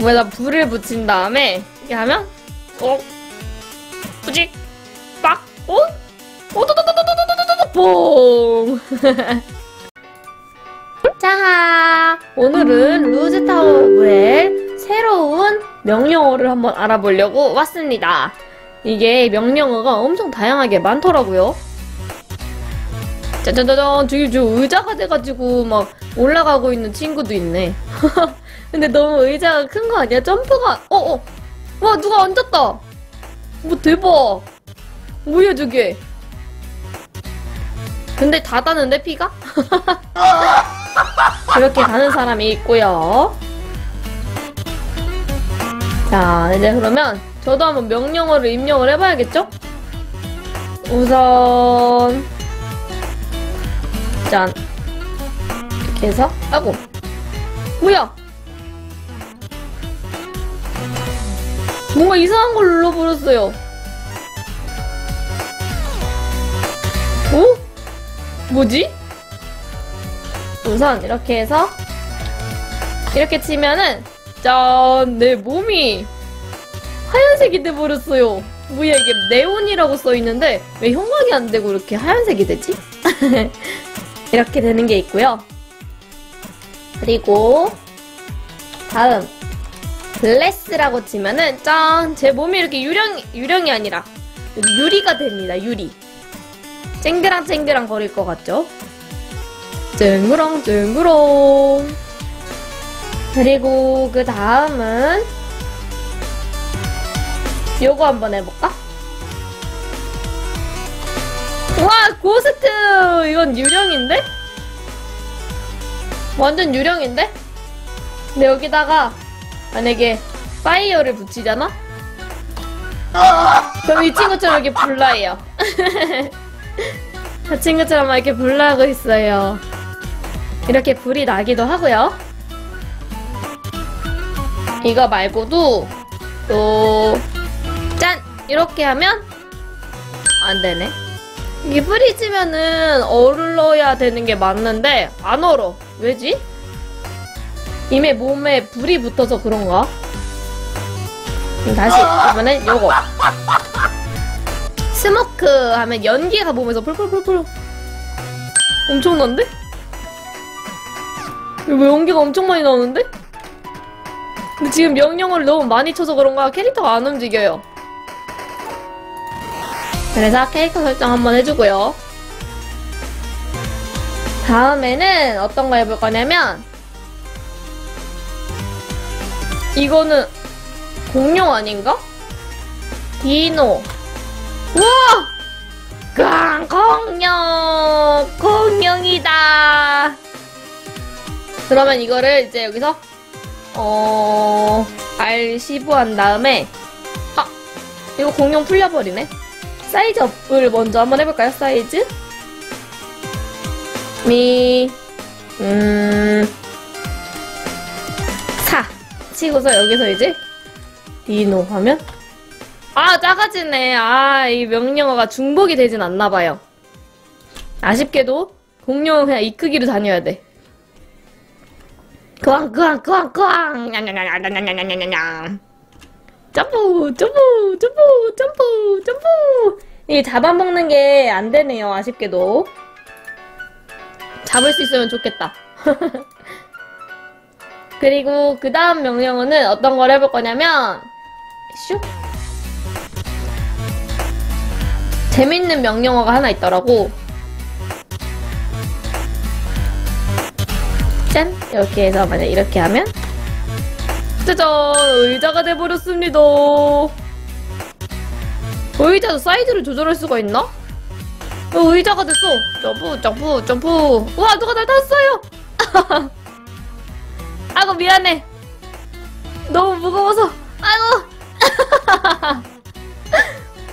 위에다 불을 붙인 다음에 이렇게 하면 꼭 뿌직 빡 오? 오도도도도도도도도도 뽕자 오늘은 루즈타워의 새로운 명령어를 한번 알아보려고 왔습니다 이게 명령어가 엄청 다양하게 많더라고요 짜자자잔 저기 저 의자가 돼가지고 막 올라가고 있는 친구도 있네 근데 너무 의자가 큰 거 아니야? 점프가 어어. 와 누가 앉았다. 뭐 대박. 뭐야 저게 근데 다 다는데 피가? 그렇게 가는 사람이 있고요. 자 이제 그러면 저도 한번 명령어를 입력을 해봐야겠죠? 우선 짠. 이렇게 해서 아고. 뭐야 뭔가 이상한 걸 눌러버렸어요 오? 뭐지? 우선 이렇게 해서 이렇게 치면은 짠! 내 몸이 하얀색이 돼버렸어요 뭐야 이게 네온이라고 써있는데 왜 형광이 안 되고 이렇게 하얀색이 되지? 이렇게 되는 게 있고요 그리고 다음 글래스라고 치면은 짠! 제 몸이 이렇게 유령, 유령이 아니라 유리가 됩니다 유리 쨍그랑쨍그랑 거릴 것 같죠? 쨍그랑 쨍그랑 그리고 그 다음은 요거 한번 해볼까? 와 ghost 이건 유령인데? 완전 유령인데? 근데 여기다가 만약에 fire를 붙이잖아? 그럼 이 친구처럼 이렇게 불나요 저 친구처럼 막 이렇게 불나고 있어요 이렇게 불이 나기도 하고요 이거 말고도 또 짠! 이렇게 하면 안 되네 이게 불이 지면은 얼어야 되는 게 맞는데 안 얼어 왜지? 이미 몸에 불이 붙어서 그런가? 다시 이번엔 요거 smoke 하면 연기가 몸에서 풀풀풀풀 엄청난데? 왜 연기가 엄청 많이 나오는데? 근데 지금 명령어를 너무 많이 쳐서 그런가 캐릭터가 안 움직여요 그래서 캐릭터 설정 한번 해주고요 다음에는 어떤 거 해볼 거냐면 이거는 공룡 아닌가? 디노 우와! 꽝 공룡! 공룡이다! 그러면 이거를 이제 여기서 어... R15 한 다음에 아! 이거 공룡 풀려버리네 size up을 먼저 한번 해볼까요? 사이즈 미... 음... 4 치고서 여기서 이제 dino 하면 아 작아지네 아 이 명령어가 중복이 되진 않나봐요 아쉽게도 공룡은 그냥 이 크기로 다녀야 돼 꽝, 꽝, 꽝, 꽝. 냥냥냥냥냥냥냥냥냥. 점프, 점프, 점프, 점프, 점프. 이 잡아먹는 게 안 되네요, 아쉽게도. 잡을 수 있으면 좋겠다. 그리고 그 다음 명령어는 어떤 걸 해볼 거냐면, 슉. 재밌는 명령어가 하나 있더라고. 짠! 이렇게 해서 만약 이렇게 하면 짜잔! 의자가 돼버렸습니다. 의자도 사이즈를 조절할 수가 있나? 어, 의자가 됐어. 점프, 점프, 점프. 우와, 누가 날 탔어요! 아이고, 미안해. 너무 무거워서. 아이고!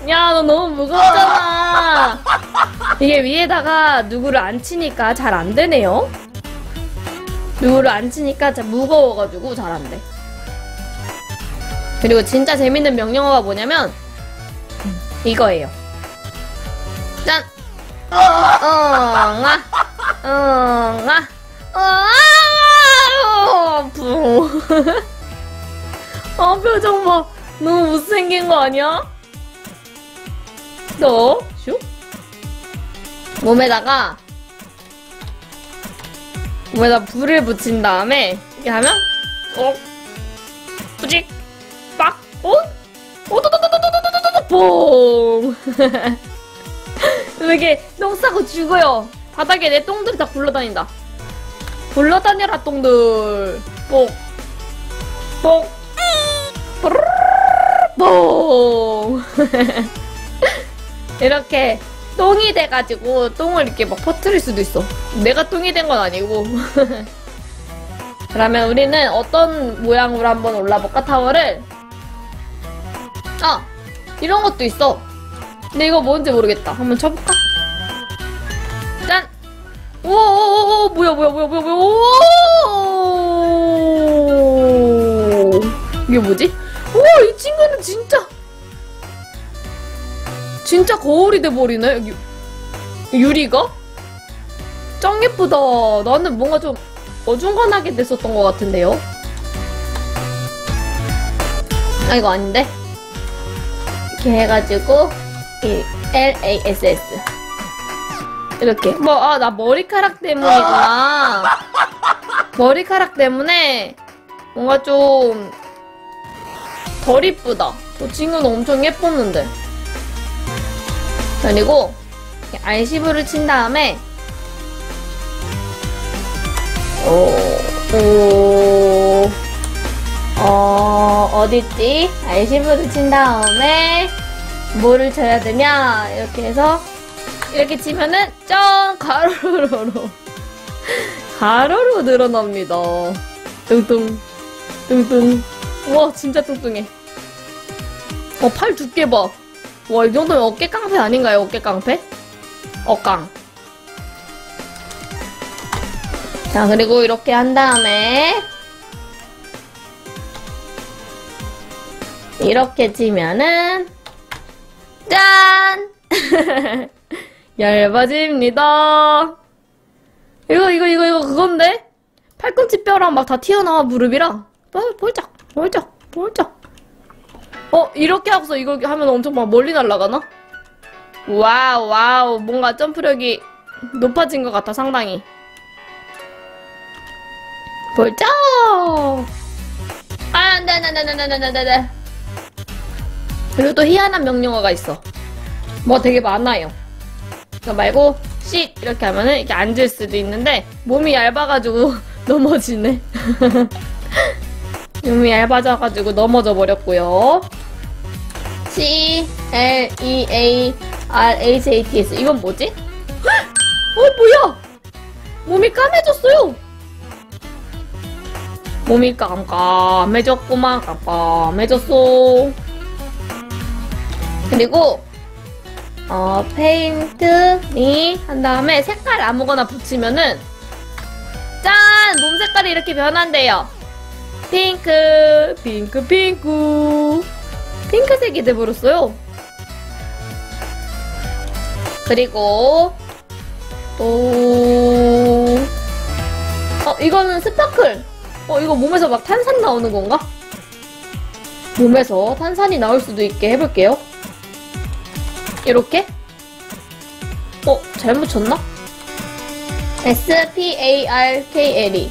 야, 너 너무 무겁잖아. 이게 위에다가 누구를 앉히니까 잘 안 되네요. 누구를 앉히니까 진짜 무거워가지고 잘 안 돼. 그리고 진짜 재밌는 명령어가 뭐냐면 이거예요. 짠! 응아, 응아, 붕. 아, 표정 봐. 너무 못생긴 거 아니야? 너, 슉. 몸에다가, 몸에다 불을 붙인 다음에, 이렇게 하면, 어, 뿌직, 빡, 어? 오도도도도도도도도도, 뽕! 이렇게 똥 싸고 죽어요. 바닥에 내 똥들이 다 굴러다닌다. 굴러다녀라, 똥들. 뽕. 뽕. 뽕. 이렇게 똥이 돼가지고 똥을 이렇게 막 퍼뜨릴 수도 있어. 내가 똥이 된 건 아니고. 그러면 우리는 어떤 모양으로 한번 올라볼까, 타워를? 아! 이런 것도 있어. 근데 이거 뭔지 모르겠다. 한번 쳐볼까? 짠! 오오오오 뭐야 뭐야 뭐야 뭐야 뭐야 오 이게 뭐지? 우와 이 친구는 진짜 진짜 거울이 돼버리네 유, 유리가? 짱 예쁘다. 나는 뭔가 좀 어중간하게 됐었던 것 같은데요? 아 이거 아닌데? 이렇게 해가지고 이 LASS 이렇게. 뭐 아 나 머리카락 때문이구나. 머리카락 때문에 뭔가 좀 덜 이쁘다 저 친구는 엄청 예뻤는데 그리고 알시브를 친 다음에 오, 오, 어, 어딨지? 알시브를 친 다음에 뭐를 쳐야 되냐 이렇게 해서 이렇게 치면은 짠 가로로 가로로 늘어납니다. 뚱뚱 뚱뚱 와 진짜 뚱뚱해. 어 팔 두께 봐. 와 이 정도면 어깨 깡패 아닌가요? 어깨 깡패? 어깡. 자 그리고 이렇게 한 다음에 이렇게 치면은 짠! 얇아집니다. 이거, 이거, 이거, 이거 그건데? 팔꿈치 뼈랑 막 다 튀어나와, 무릎이랑. 어, 볼짝, 볼짝, 볼짝. 어, 이렇게 하고서 이거 하면 엄청 막 멀리 날아가나? wow, wow. 뭔가 점프력이 높아진 것 같아, 상당히. 볼짝! 아, 안 돼, 안 돼, 안 돼, 안 돼, 안 돼, 안 돼, 안 돼. 그리고 또 희한한 명령어가 있어. 뭐 되게 많아요. 그거 말고 씩 이렇게 하면은 이렇게 앉을 수도 있는데 몸이 얇아가지고 넘어지네. 몸이 얇아져가지고 넘어져 버렸고요. C L E A R H A T S 이건 뭐지? 어 뭐야? 몸이 까매졌어요. 몸이 깜깜해졌구만 깜깜해졌어. 그리고 어, 페인트니 한 다음에 색깔 아무거나 붙이면은 짠! 몸 색깔이 이렇게 변한대요. 핑크, 핑크, 핑크. 핑크색이 돼버렸어요. 그리고 또 어, 이거는 스파클. 어, 이거 몸에서 막 탄산 나오는 건가? 몸에서 탄산이 나올 수도 있게 해볼게요. 이렇게? 어, 잘못 쳤나? S-P-A-R-K-L-E.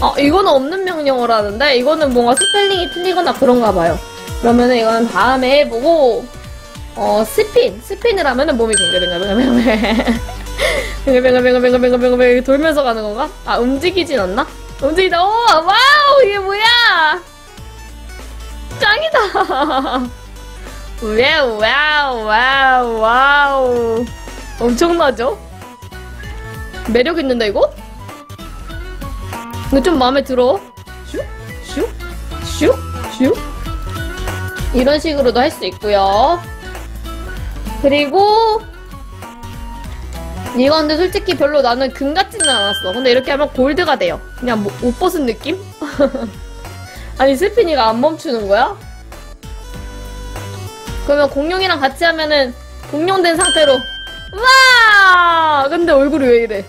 아, 이거는 없는 명령어라는데, 이거는 뭔가 스펠링이 틀리거나 그런가 봐요. 그러면은 이건 다음에 해보고, 어, 스핀. 스핀을 하면은 몸이 뱅글뱅글뱅글뱅글. 뱅글뱅글뱅글뱅글뱅글 돌면서 가는 건가? 아, 움직이진 않나? 움직이다. 오, wow! 이게 뭐야! 짱이다! wow, wow, wow, wow. 엄청나죠? 매력 있는데, 이거? 이거 좀 마음에 들어. 슉, 슉, 슉, 슉. 이런 식으로도 할 수 있고요. 그리고, 이거 근데 솔직히 별로 나는 금 같지는 않았어. 근데 이렇게 하면 골드가 돼요. 그냥 뭐, 옷 벗은 느낌? 아니, 스피니가 안 멈추는 거야? 그러면 공룡이랑 같이 하면은 공룡된 상태로 와! 근데 얼굴이 왜 이래?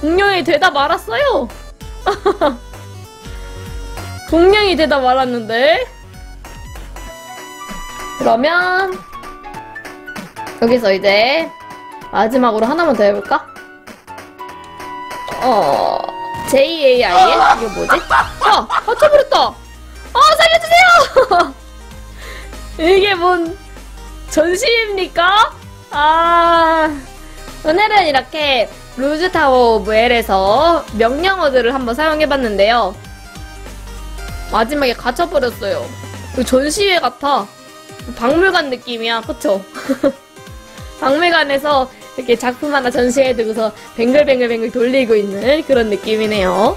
공룡이 되다 말았어요. 동냥이 되다 말았는데. 그러면 여기서 이제 마지막으로 하나만 더 해볼까? 어 JAIN 이게 뭐지? 아 맞춰버렸다. 아 살려주세요. 이게 뭔 전시입니까? 아 오늘은 이렇게 루즈타워 오브 L에서 명령어들을 한번 사용해봤는데요. 마지막에 갇혀버렸어요. 전시회 같아. 박물관 느낌이야, 그쵸? 박물관에서 이렇게 작품 하나 전시해두고서 뱅글뱅글뱅글 돌리고 있는 그런 느낌이네요.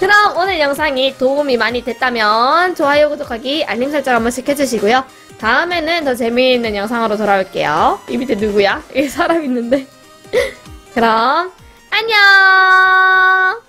그럼 오늘 영상이 도움이 많이 됐다면 좋아요, 구독하기, 알림 설정 한 번씩 해주시고요. 다음에는 더 재미있는 영상으로 돌아올게요. 이 밑에 누구야? 여기 사람 있는데. 그럼 안녕!